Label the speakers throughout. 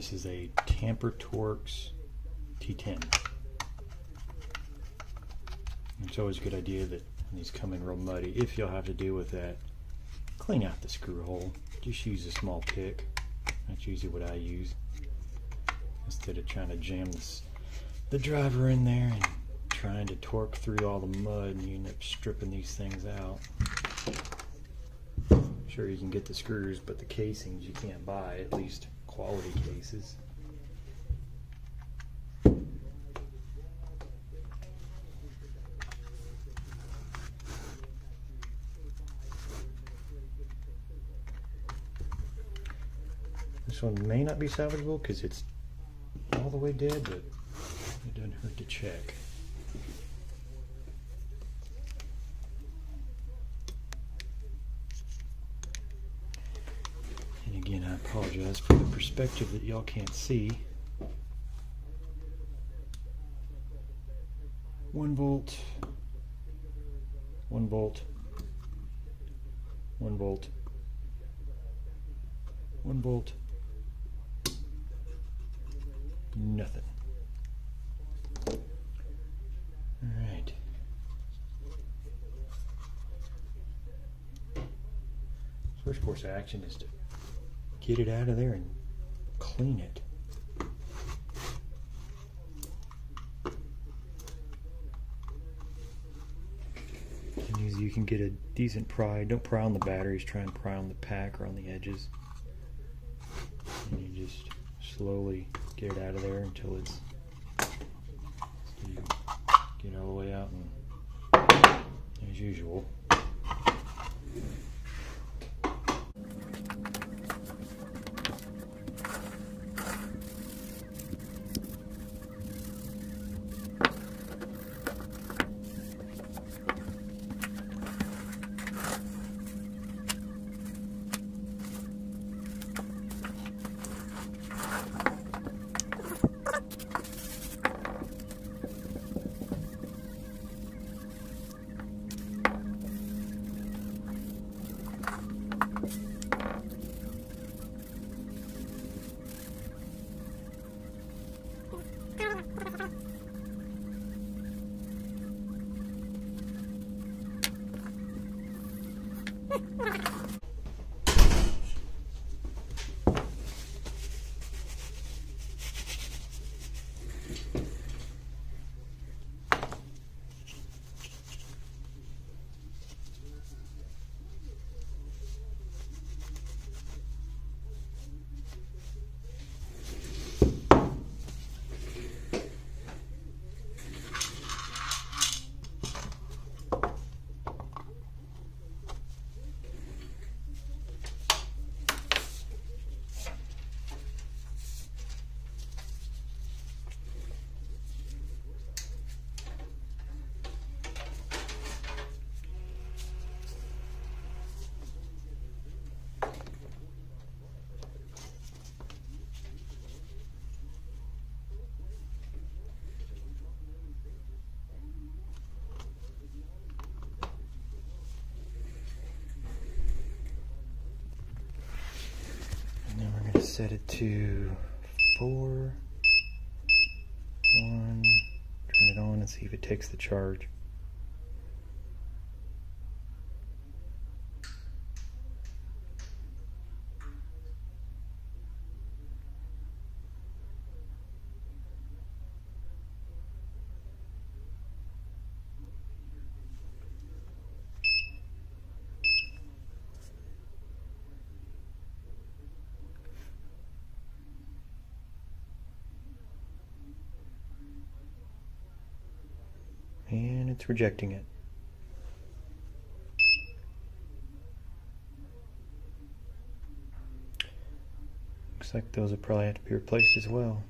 Speaker 1: this is a Tamper Torx T10. It's always a good idea that when these come in real muddy, if you'll have to deal with that, clean out the screw hole. Just use a small pick. That's usually what I use. Instead of trying to jam this, the driver in there and trying to torque through all the mud and you end up stripping these things out. Sure, you can get the screws, but the casings you can't buy, at least quality cases. This one may not be salvageable because it's all the way dead, but it doesn't hurt to check. And again, I apologize for the perspective that y'all can't see. One volt, one volt, one volt, one volt, nothing. All right. First course of action is to get it out of there and clean it. You can get a decent pry. Don't pry on the batteries, try and pry on the pack or on the edges. And you just slowly get it out of there until it's get all the way out and as usual. We're going to set it to four, one, turn it on and see if it takes the charge. And it's rejecting it. Looks like those will probably have to be replaced as well.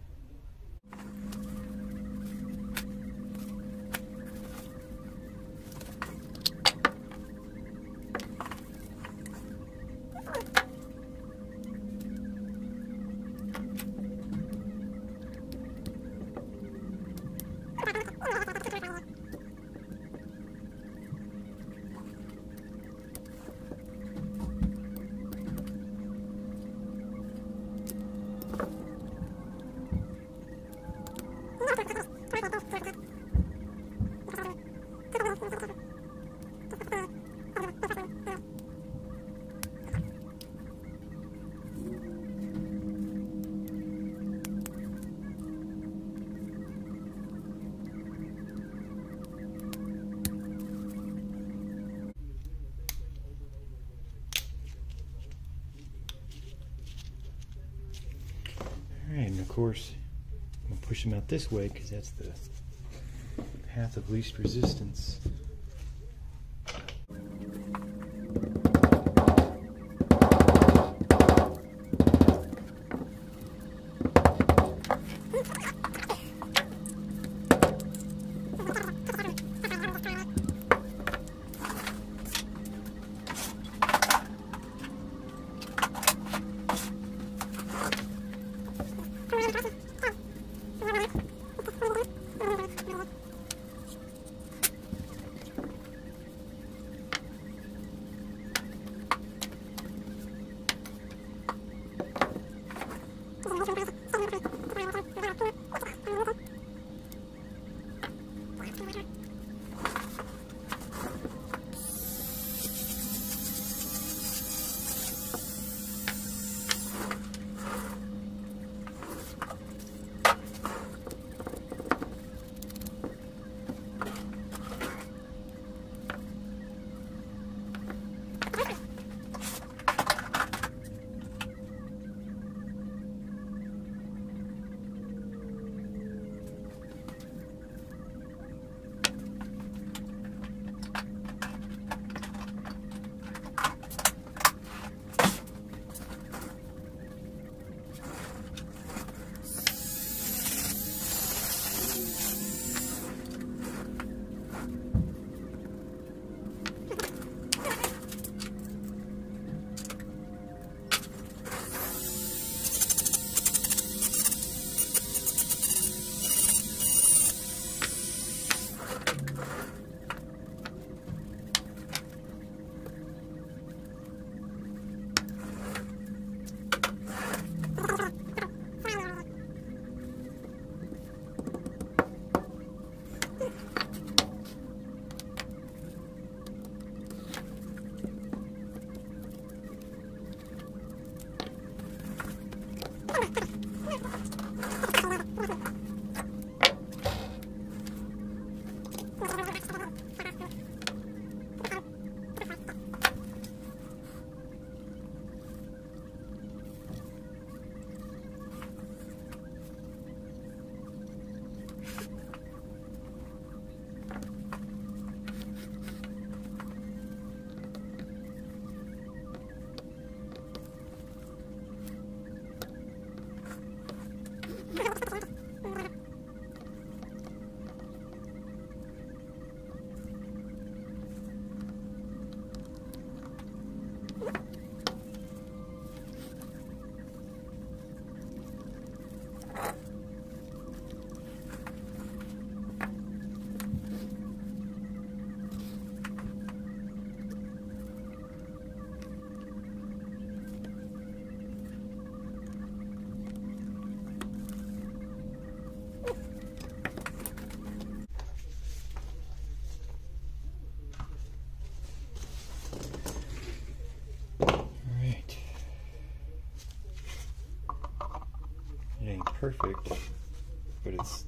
Speaker 1: Course, I'm gonna push them out this way because that's the path of least resistance.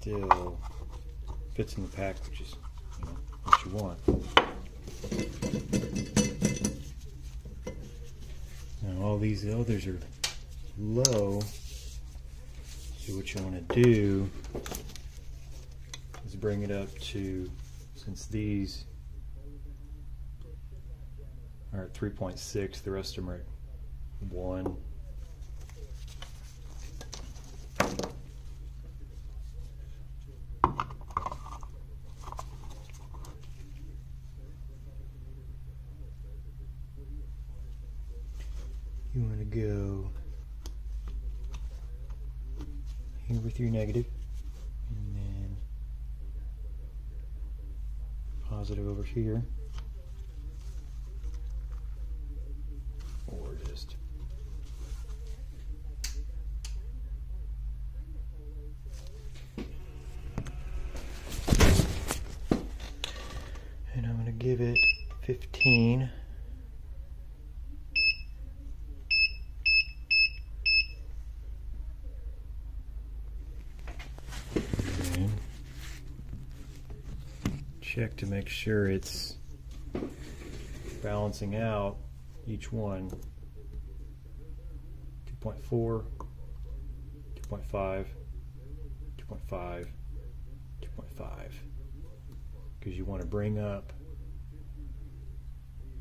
Speaker 1: Still fits in the pack, which is you know, what you want. Now all these others are low. So what you want to do is bring it up to, since these are at 3.6, the rest of them are at 1. You want to go negative, and then positive over here. Or just and I'm going to give it 15. And check to make sure it's balancing out each one 2.4 2.5, 2.5, 2.5, because you want to bring up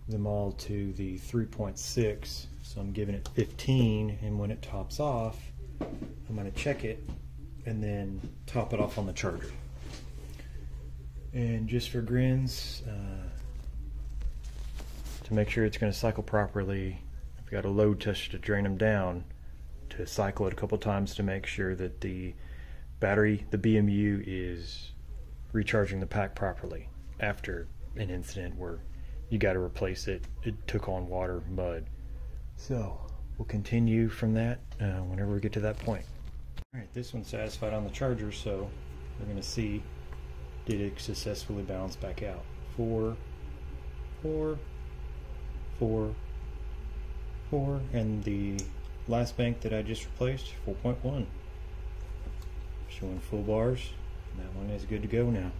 Speaker 1: them all to the 3.6. So I'm giving it 15, and when it tops off, I'm going to check it and then top it off on the charger. And just for grins, uh, to make sure it's going to cycle properly, I've got a load tester to drain them down to cycle it a couple times to make sure that the battery, the BMU, is recharging the pack properly after an incident where you got to replace it. It took on water, mud. So we'll continue from that uh, whenever we get to that point. All right, this one's satisfied on the charger, so we're going to see did it successfully bounce back out. Four, four, four, four, and the last bank that I just replaced, 4.1. Showing full bars. That one is good to go now.